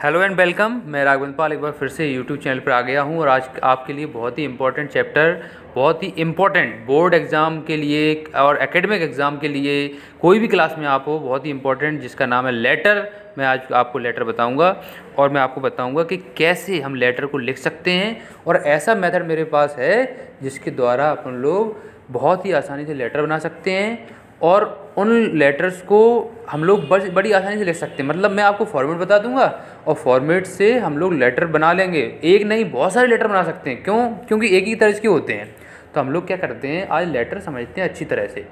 Hello and welcome, मैं राघवेंद्र पाल एक बार फिर से यूट्यूब चैनल पर आ गया हूँ और आज आपके लिए बहुत ही इंपॉर्टेंट चैप्टर बहुत ही इम्पोर्टेंट बोर्ड एग्ज़ाम के लिए और एकेडमिक एग्ज़ाम के लिए कोई भी क्लास में आप हो, बहुत ही इंपॉर्टेंट जिसका नाम है लेटर मैं आज आपको लेटर बताऊँगा और मैं आपको बताऊँगा कि कैसे हम लेटर को लिख सकते हैं और ऐसा मेथड मेरे पास है जिसके द्वारा अपन लोग बहुत ही आसानी से लेटर बना सकते हैं और उन लेटर्स को हम लोग बड़ी आसानी से लिख सकते हैं। मतलब मैं आपको फॉर्मेट बता दूँगा और फॉर्मेट से हम लोग लेटर बना लेंगे। एक नहीं, बहुत सारे लेटर बना सकते हैं। क्यों? क्योंकि एक ही तरह के होते हैं। तो हम लोग क्या करते हैं? आज लेटर समझते हैं अच्छी तरह से।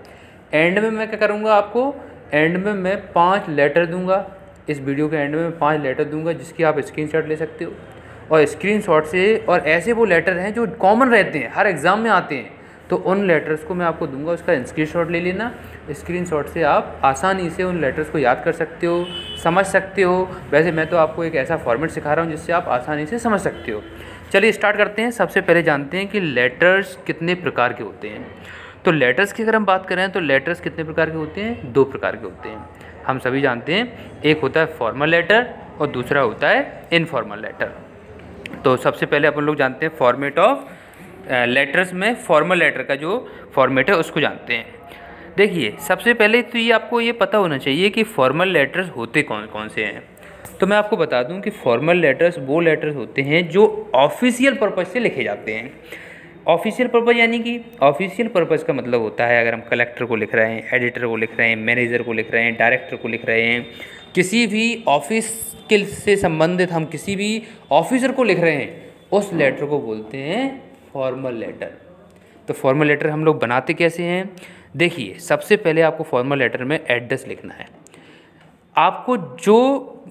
एंड में मैं क्या करूँगा आपको? एंड में मैं पाँच लेटर दूँगा। इस वीडियो के एंड में पाँच लेटर दूँगा, जिसकी आप स्क्रीन ले सकते हो। और स्क्रीन से और ऐसे वो लेटर हैं जो कॉमन रहते हैं। हर एग्ज़ाम में आते हैं। तो उन लेटर्स को मैं आपको दूँगा, उसका स्क्रीन ले लेना। स्क्रीन से आप आसानी से उन लेटर्स को याद कर सकते हो, समझ सकते हो। वैसे मैं तो आपको एक ऐसा फॉर्मेट सिखा रहा हूँ, जिससे आप आसानी से समझ सकते हो। चलिए स्टार्ट करते हैं। सबसे पहले जानते हैं कि लेटर्स कितने प्रकार के होते हैं। तो लेटर्स की अगर हम बात करें तो लेटर्स कितने प्रकार के होते हैं? दो प्रकार के होते हैं। हम सभी जानते हैं, एक होता है फॉर्मल लेटर और दूसरा होता है इनफॉर्मल लेटर तो सबसे पहले अपन लोग जानते हैं फॉर्मेट ऑफ़ लेटर्स में फॉर्मल लेटर का जो फॉर्मेट है, उसको जानते हैं। देखिए, सबसे पहले तो ये आपको ये पता होना चाहिए कि फॉर्मल लेटर्स होते कौन कौन से हैं। तो मैं आपको बता दूँ कि फॉर्मल लेटर्स वो लेटर्स होते हैं जो ऑफिशियल पर्पज़ से लिखे जाते हैं। ऑफिशियल पर्पज़ यानी कि ऑफिशियल पर्पज़ का मतलब होता है, अगर हम कलेक्टर को लिख रहे हैं एडिटर को लिख रहे हैं मैनेजर को लिख रहे हैं डायरेक्टर को लिख रहे हैं, किसी भी ऑफ़िस के से संबंधित हम किसी भी ऑफिसर को लिख रहे हैं, उस लेटर को बोलते हैं फॉर्मल लेटर तो फॉर्मल लेटर हम लोग बनाते कैसे हैं? देखिए, सबसे पहले आपको फॉर्मल लेटर में एड्रेस लिखना है। आपको जो,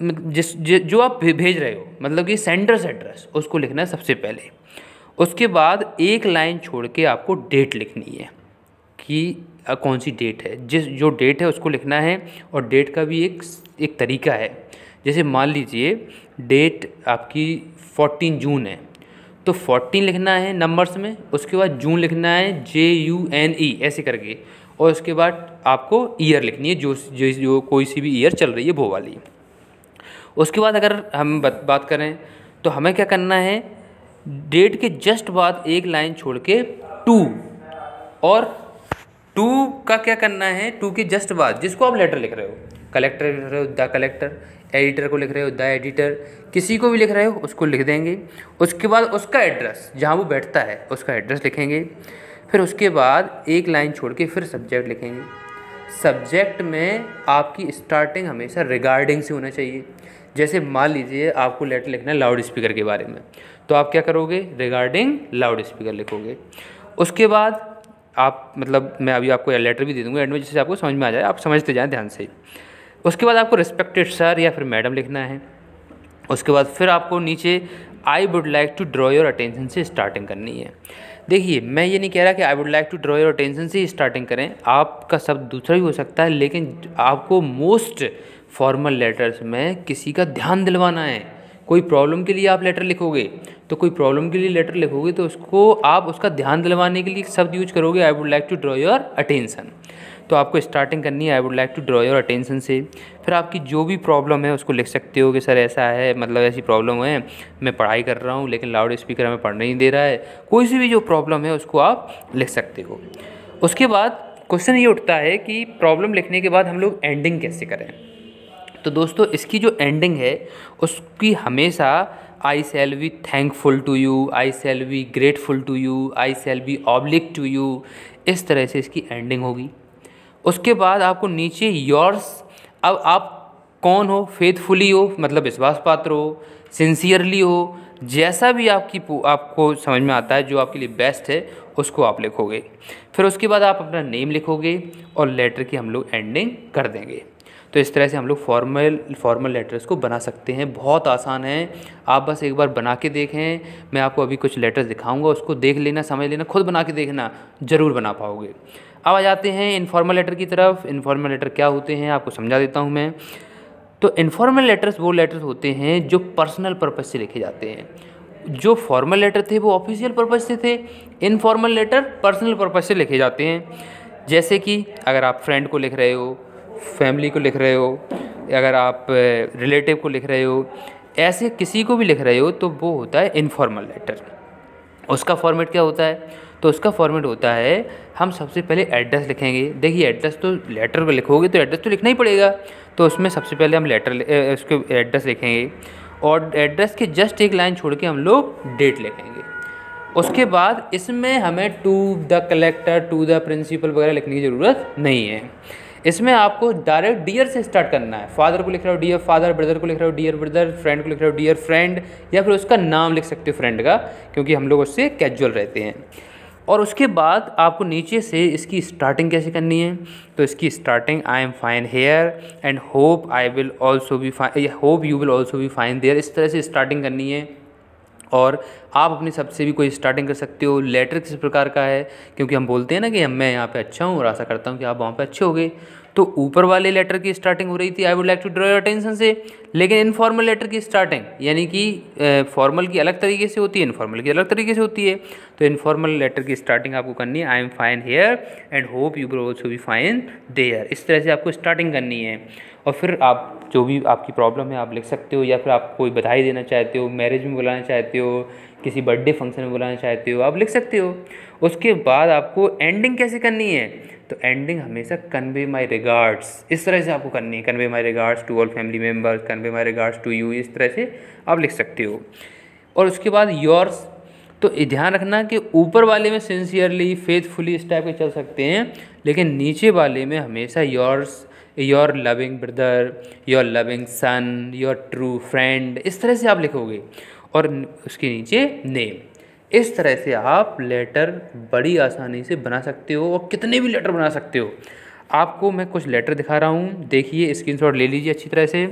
जिस, जो आप भेज रहे हो मतलब कि सेंडर्स एड्रेस उसको लिखना है सबसे पहले। उसके बाद एक लाइन छोड़ के आपको डेट लिखनी है कि कौन सी डेट है। जिस, जो डेट है उसको लिखना है और डेट का भी एक एक तरीका है। जैसे मान लीजिए डेट आपकी 14 जून है। तो 14 लिखना है नंबर्स में, उसके बाद जून लिखना है जे यू एन ई ऐसे करके। और उसके बाद आपको ईयर लिखनी है, जो जो जो कोई सी भी ईयर चल रही है, वो वाली। उसके बाद अगर हम बात करें तो हमें क्या करना है डेट के जस्ट बाद एक लाइन छोड़ के टू और टू का क्या करना है? टू के जस्ट बाद जिसको आप लेटर लिख रहे हो। कलेक्टर लिख रहे हो द कलेक्टर एडिटर को लिख रहे हो द एडिटर किसी को भी लिख रहे हो, उसको लिख देंगे। उसके बाद उसका एड्रेस जहाँ वो बैठता है, उसका एड्रेस लिखेंगे। फिर उसके बाद एक लाइन छोड़ के फिर सब्जेक्ट लिखेंगे। सब्जेक्ट में आपकी स्टार्टिंग हमेशा रिगार्डिंग से होना चाहिए। जैसे मान लीजिए आपको लेटर लिखना है लाउड स्पीकर के बारे में। तो आप क्या करोगे? रिगार्डिंग लाउड स्पीकर लिखोगे। उसके बाद आप मतलब मैं अभी आपको लेटर भी दे दूँगा एंड में जिससे आपको समझ में आ जाए, आप समझते जाएँ ध्यान से उसके बाद आपको रिस्पेक्टेड सर या फिर मैडम लिखना है। उसके बाद फिर आपको नीचे I would like to draw your attention से स्टार्टिंग करनी है। देखिए, मैं ये नहीं कह रहा कि I would like to draw your attention से स्टार्टिंग करें। आपका शब्द दूसरा भी हो सकता है, लेकिन आपको मोस्ट फॉर्मल लेटर्स में किसी का ध्यान दिलवाना है। कोई प्रॉब्लम के लिए आप लेटर लिखोगे तो कोई प्रॉब्लम के लिए लेटर लिखोगे तो उसको आप उसका ध्यान दिलवाने के लिए एक शब्द यूज़ करोगे I would like to draw your attention तो आपको स्टार्टिंग करनी है I would like to draw your attention से। फिर आपकी जो भी प्रॉब्लम है उसको लिख सकते हो कि, सर, ऐसा है मतलब ऐसी प्रॉब्लम है, मैं पढ़ाई कर रहा हूँ, लेकिन लाउड स्पीकर हमें पढ़ नहीं दे रहा है। कोई सी भी जो प्रॉब्लम है उसको आप लिख सकते हो। उसके बाद क्वेश्चन ये उठता है कि प्रॉब्लम लिखने के बाद हम लोग एंडिंग कैसे करें? तो दोस्तों, इसकी जो एंडिंग है, उसकी हमेशा I shall be thankful to you I shall be grateful to you I shall be obliged to you इस तरह से इसकी एंडिंग होगी। उसके बाद आपको नीचे योर्स अब आप कौन हो? फेथफुली हो मतलब विश्वास पात्र हो सिंसियरली हो, जैसा भी आपकी आपको समझ में आता है, जो आपके लिए बेस्ट है, उसको आप लिखोगे। फिर उसके बाद आप अपना नेम लिखोगे और लेटर की हम लोग एंडिंग कर देंगे। तो इस तरह से हम लोग फॉर्मल फॉर्मल लेटर्स को बना सकते हैं। बहुत आसान है। आप बस एक बार बना के देखें। मैं आपको अभी कुछ लेटर्स दिखाऊँगा। उसको देख लेना, समझ लेना, खुद बना के देखना। ज़रूर बना पाओगे। अब आ जाते हैं इनफॉर्मल लेटर की तरफ़। इनफॉर्मल लेटर क्या होते हैं, आपको समझा देता हूँ मैं। तो इनफॉर्मल लेटर्स वो लेटर्स होते हैं जो पर्सनल पर्पज़ से लिखे जाते हैं। जो फॉर्मल लेटर थे, वो ऑफिशियल पर्पज़ से थे। इनफॉर्मल लेटर पर्सनल पर्पज़ से लिखे जाते हैं। जैसे कि अगर आप फ्रेंड को लिख रहे हो फैमिली को लिख रहे हो अगर आप रिलेटिव को लिख रहे हो, ऐसे किसी को भी लिख रहे हो तो वो होता है इनफॉर्मल लेटर उसका फॉर्मेट क्या होता है? तो उसका फॉर्मेट होता है, हम सबसे पहले एड्रेस लिखेंगे। देखिए एड्रेस तो लेटर में लिखोगे तो एड्रेस तो लिखना ही पड़ेगा। तो उसमें सबसे पहले हम लेटर उसके एड्रेस लिखेंगे, और एड्रेस के जस्ट एक लाइन छोड़ के हम लोग डेट लिखेंगे। उसके बाद इसमें हमें to the collector to the principal वगैरह लिखने की ज़रूरत नहीं है। इसमें आपको डायरेक्ट डियर से स्टार्ट करना है। फादर को लिख रहे हो डियर फादर ब्रदर को लिख रहे हो डियर ब्रदर फ्रेंड को लिख रहे हो डियर फ्रेंड या फिर उसका नाम लिख सकते हो फ्रेंड का, क्योंकि हम लोग उससे कैजुअल रहते हैं। और उसके बाद आपको नीचे से इसकी स्टार्टिंग कैसे करनी है? तो इसकी starting I am fine here and hope I will also be fine hope you will also be fine there इस तरह से स्टार्टिंग करनी है। और आप अपने सबसे भी कोई स्टार्टिंग कर सकते हो। लेटर किस प्रकार का है? क्योंकि हम बोलते हैं ना कि, मैं यहाँ पे अच्छा हूँ और आशा करता हूँ कि आप वहाँ पे अच्छे हो गए। तो ऊपर वाले लेटर की स्टार्टिंग हो रही थी। I would like to draw your attention से। लेकिन इनफॉर्मल लेटर की स्टार्टिंग यानी कि फॉर्मल की अलग तरीके से होती है इनफॉर्मल की अलग तरीके से होती है। तो इनफॉर्मल लेटर की स्टार्टिंग आपको करनी है। I am fine here and hope you will also be fine there इस तरह से आपको स्टार्टिंग करनी है। और फिर आप जो भी आपकी प्रॉब्लम है, आप लिख सकते हो या फिर आप कोई बधाई देना चाहते हो मैरिज में बुलाना चाहते हो, किसी बर्थडे फ़ंक्शन में बुलाना चाहते हो, आप लिख सकते हो। उसके बाद आपको एंडिंग कैसे करनी है? तो एंडिंग हमेशा कन्वे माई रिगार्ड्स इस तरह से आपको करनी है। Convey my regards to all family members convey my regards to you इस तरह से आप लिख सकते हो। और उसके बाद योर्स तो ध्यान रखना कि ऊपर वाले में सिंसियरली फेथफुली इस टाइप के चल सकते हैं। लेकिन नीचे वाले में हमेशा yours your loving brother your loving son your true friend इस तरह से आप लिखोगे। और उसके नीचे नेम इस तरह से आप लेटर बड़ी आसानी से बना सकते हो और कितने भी लेटर बना सकते हो। आपको मैं कुछ लेटर दिखा रहा हूँ। देखिए स्क्रीनशॉट ले लीजिए अच्छी तरह से।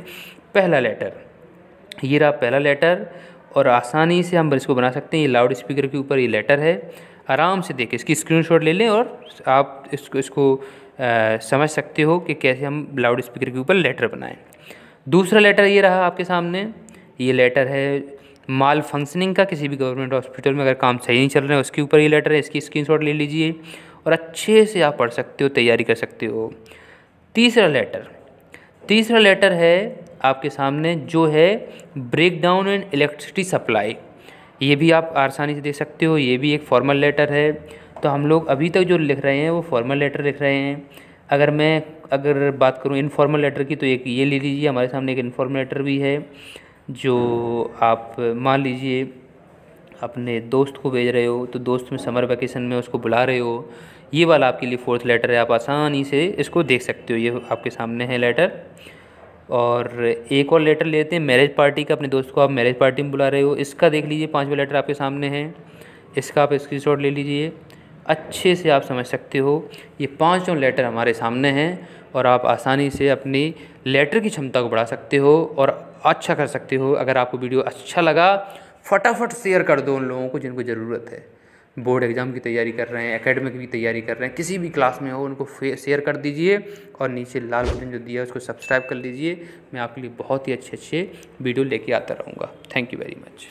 पहला लेटर। ये रहा पहला लेटर और आसानी से हम इसको बना सकते हैं। ये लाउड स्पीकर के ऊपर ये लेटर है। आराम से देखिए इसकी स्क्रीनशॉट ले लें और आप इसको इसको आ, समझ सकते हो कि कैसे हम लाउड स्पीकर के ऊपर लेटर बनाएँ। दूसरा लेटर ये रहा आपके सामने। ये लेटर है माल फंक्शनिंग का किसी भी गवर्नमेंट हॉस्पिटल में अगर काम सही नहीं चल रहा है, उसके ऊपर ये लेटर है, इसकी स्क्रीनशॉट ले लीजिए और अच्छे से आप पढ़ सकते हो, तैयारी कर सकते हो। तीसरा लेटर तीसरा लेटर है आपके सामने, जो है break down in electricity supply ये भी आप आसानी से देख सकते हो, ये भी एक फॉर्मल लेटर है। तो हम लोग अभी तक जो लिख रहे हैं, वो फॉर्मल लेटर लिख रहे हैं। अगर मैं, अगर बात करूँ इनफॉर्मल लेटर की तो एक ये ले लीजिए, हमारे सामने एक इनफॉर्मल लेटर भी है। जो आप, मान लीजिए अपने दोस्त को भेज रहे हो तो दोस्त में समर वैकेशन में उसको बुला रहे हो, ये वाला आपके लिए फोर्थ लेटर है, आप आसानी से इसको देख सकते हो, ये आपके सामने है लेटर और एक और लेटर लेते हैं मैरिज पार्टी का, अपने दोस्त को आप मैरिज पार्टी में बुला रहे हो, इसका देख लीजिए, पाँचवा लेटर आपके सामने है, इसका आप स्क्रीन ले लीजिए, अच्छे से आप समझ सकते हो, ये पाँचों लेटर हमारे सामने हैं, और आप आसानी से अपनी लेटर की क्षमता को बढ़ा सकते हो, और अच्छा कर सकते हो। अगर आपको वीडियो अच्छा लगा, फटाफट शेयर कर दो उन लोगों को जिनको ज़रूरत है। बोर्ड एग्ज़ाम की तैयारी कर रहे हैं एकेडमिक की तैयारी कर रहे हैं, किसी भी क्लास में हो, उनको शेयर कर दीजिए और नीचे लाल बटन जो दिया है, उसको सब्सक्राइब कर लीजिए मैं आपके लिए बहुत ही अच्छे अच्छे वीडियो लेके आता रहूँगा। Thank you very much